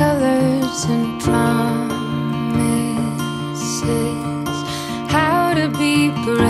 colors and promises. How to be brave?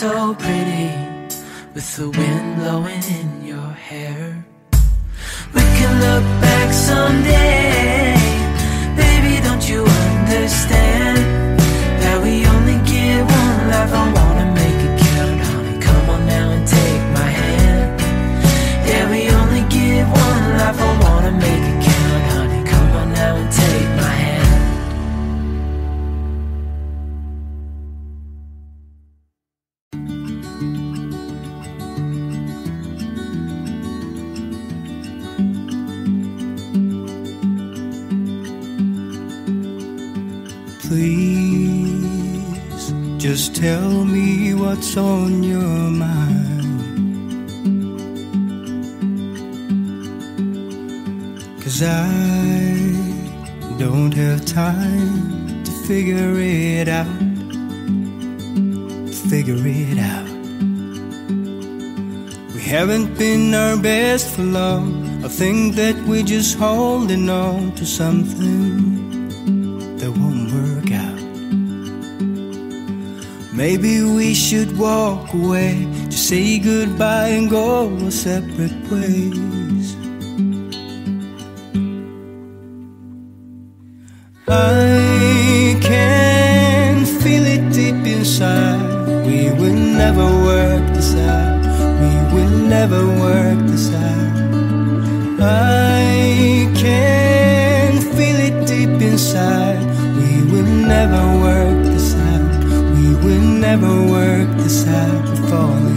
so last for love, I think that we're just holding on to something that won't work out. Maybe we should walk away, just say goodbye and go our separate ways. I can feel it deep inside. We will never work never work this out. I can feel it deep inside. We will never work this out. We will never work this out before.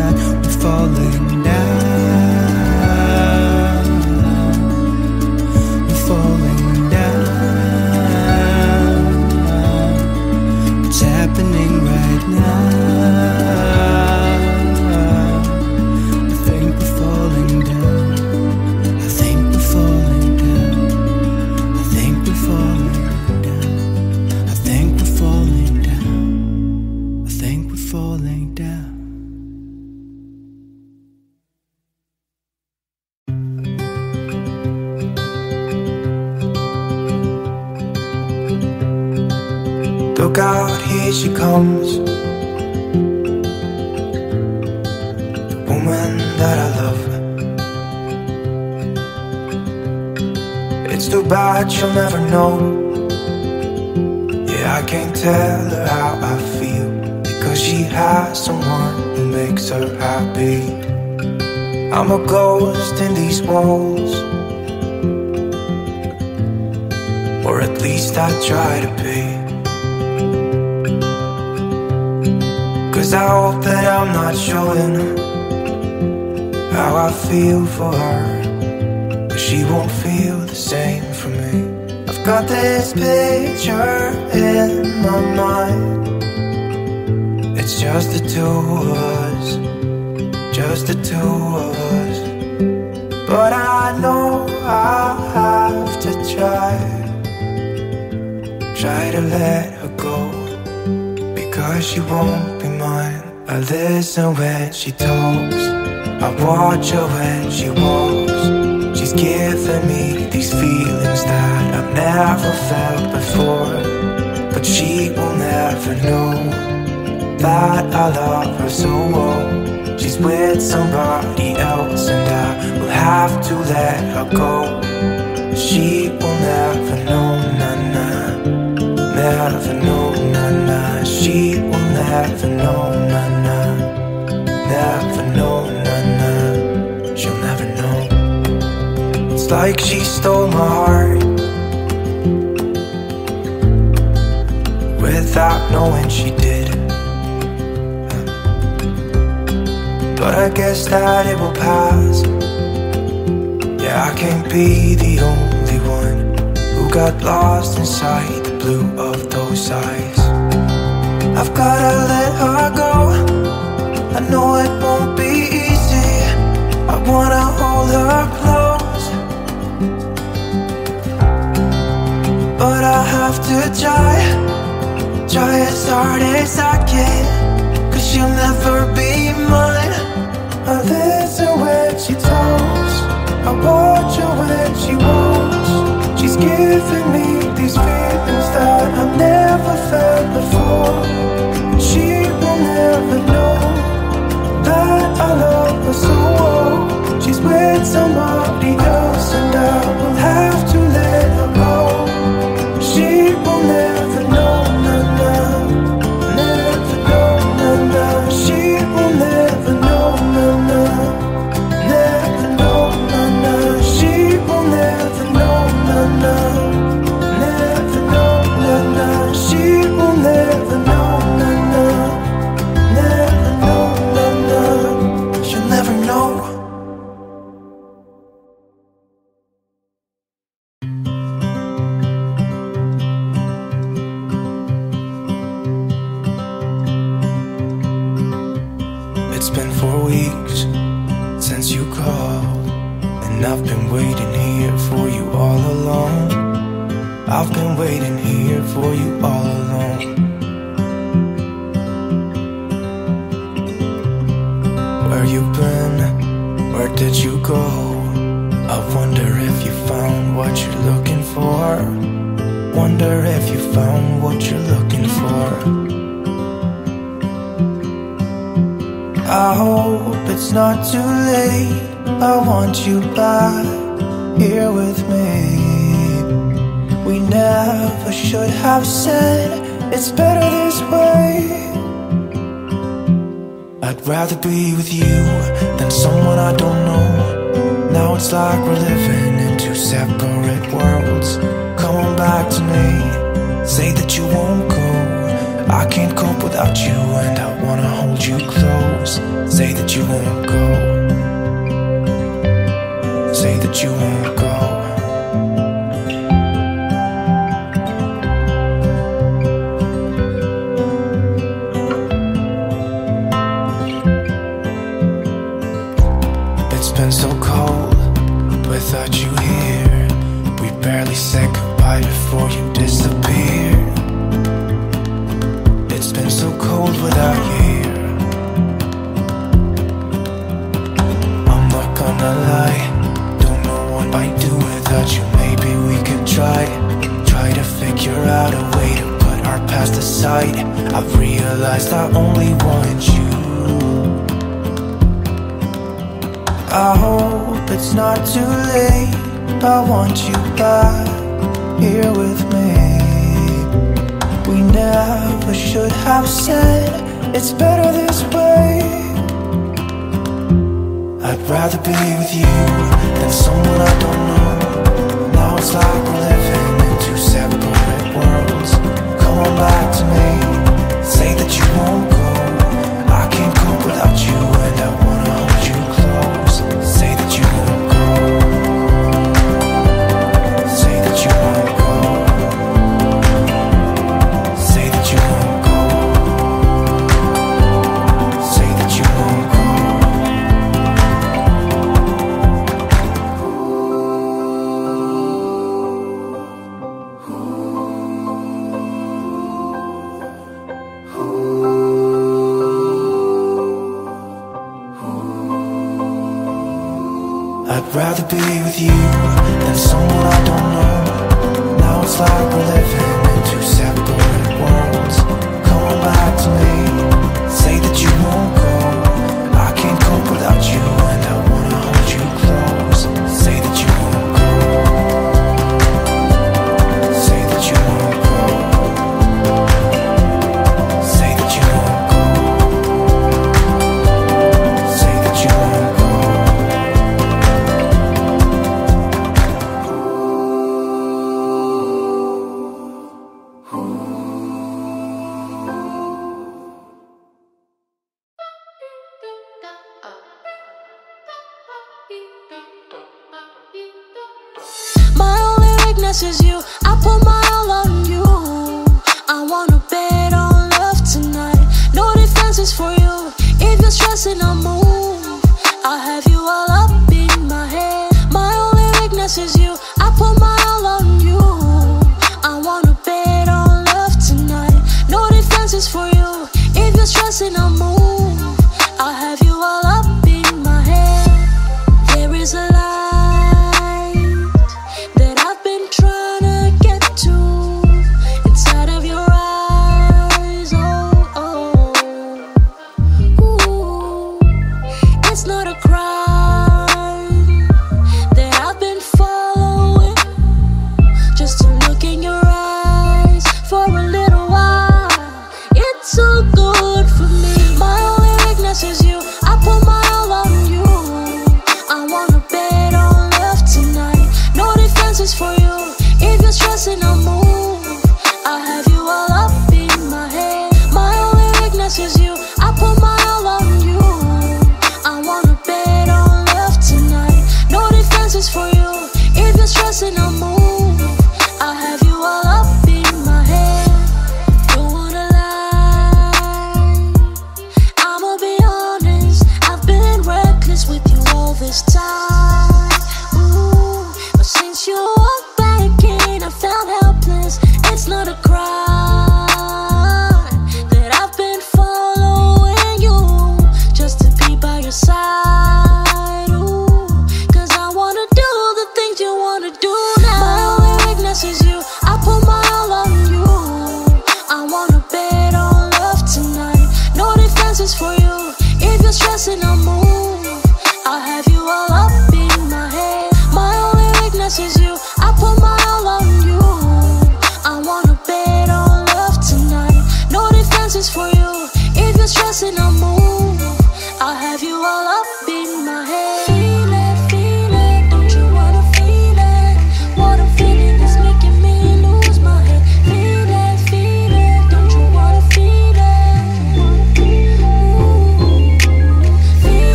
that we're falling go. She will never know, nah, nah. Never know, nah, nah. She will never know, nah, nah. Never know, nah, nah. She'll never know. It's like she stole my heart without knowing she did. But I guess that it will pass. I can't be the only one who got lost inside the blue of those eyes. I've gotta let her go. I know it won't be easy. I wanna hold her close. But I have to try, try as hard as I can. Cause she'll never be mine. I listen when she talks, I watch her when she walks. She's giving me these feelings that I've never felt before. She will never know that I love her so. She's with somebody else, and I will have to let her go. She will never and I've been waiting here for you all along. I've been waiting here for you all along. Where you been? Where did you go? I wonder if you found what you're looking for. Wonder if you found what you're looking for. I hope it's not too late. I want you back here with me. We never should have said it's better this way. I'd rather be with you than someone I don't know. Now it's like we're living in two separate worlds. Come on back to me. Say that you won't go. I can't cope without you, and I wanna hold you close. Say that you won't go. Say that you won't go.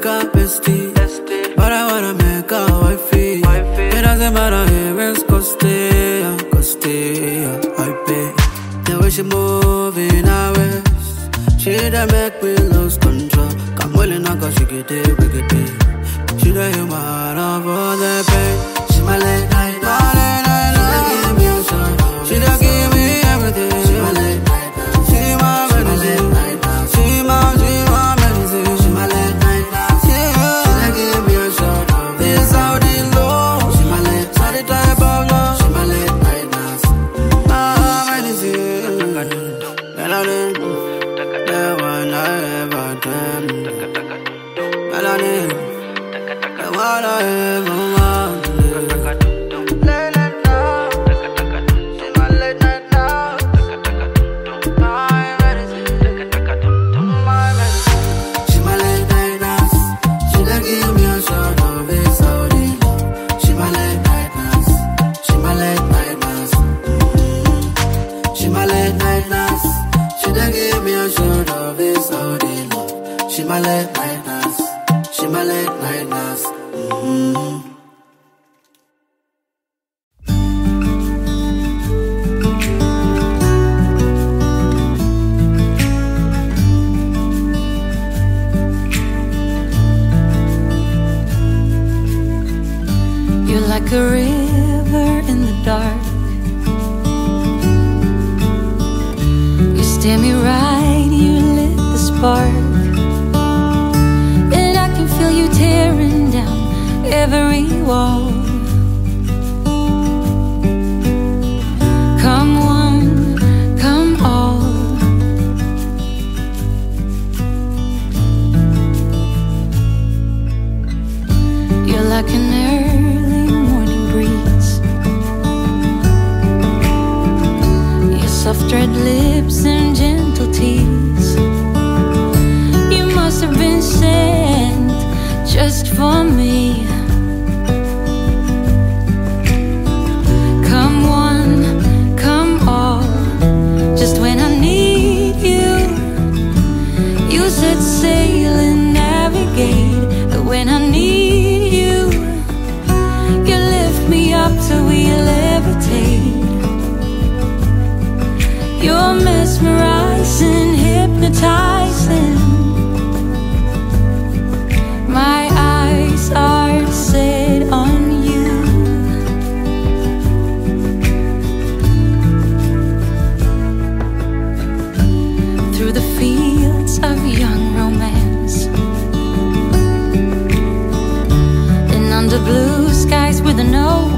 make a bestie. But I wanna make a wifey. It doesn't matter if it's costly, costly, I pay. The way she moving, I waist, she done make me lose control. Come willing, I got she get it. like an early morning breeze. Your soft red lips and gentle tease. You must have been sent just for me. My eyes are set on you. Through the fields of young romance and under blue skies with a no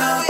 know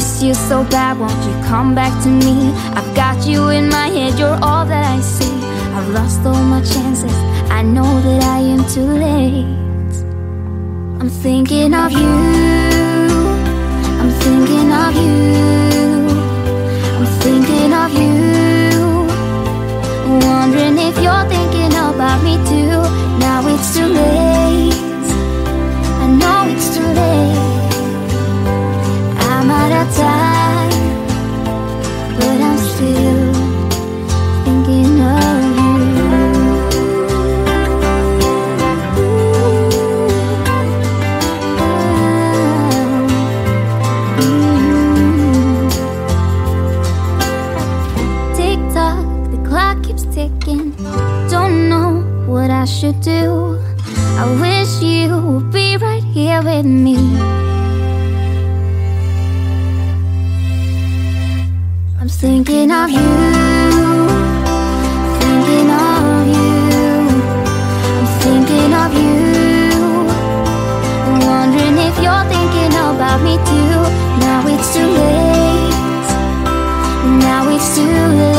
so bad, won't you come back to me? I've got you in my head, you're all that I see. I've lost all my chances, I know that I am too late. I'm thinking of you, I'm thinking of you, I'm thinking of you. Wondering if you're thinking about me too. Now it's too late, I know it's too late. Should do. I wish you would be right here with me. Thinking of you, thinking of you, I'm thinking of you. Wondering if you're thinking about me too. Now it's too late, now it's too late.